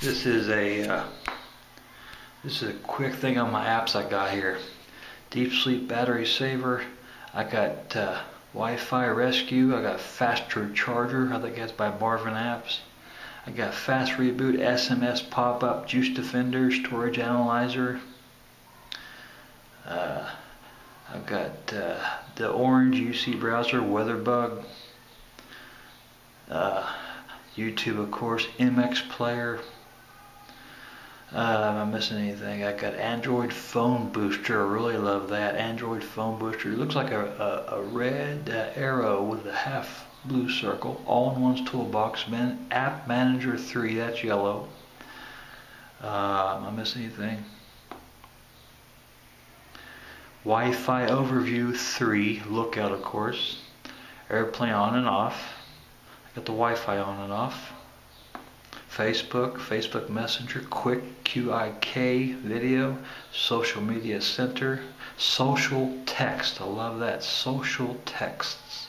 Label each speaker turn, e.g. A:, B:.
A: This is a uh, this is a quick thing on my apps I got here. Deep Sleep Battery Saver. I got uh, Wi-Fi Rescue. I got Faster Charger. I think that's by Marvin Apps. I got Fast Reboot, SMS Pop-Up, Juice Defender, Storage Analyzer. Uh, I've got uh, the Orange UC Browser, WeatherBug. Uh, YouTube, of course, MX Player. Uh, am I missing anything? I got Android Phone Booster. I really love that. Android Phone Booster. It looks like a, a, a red uh, arrow with a half blue circle. All-in-one's toolbox. Man, App Manager 3. That's yellow. Uh, am I missing anything? Wi-Fi Overview 3. Lookout, of course. Airplane on and off. I got the Wi-Fi on and off. Facebook, Facebook Messenger, Quick QIK video, Social Media Center, Social Text. I love that. Social Texts.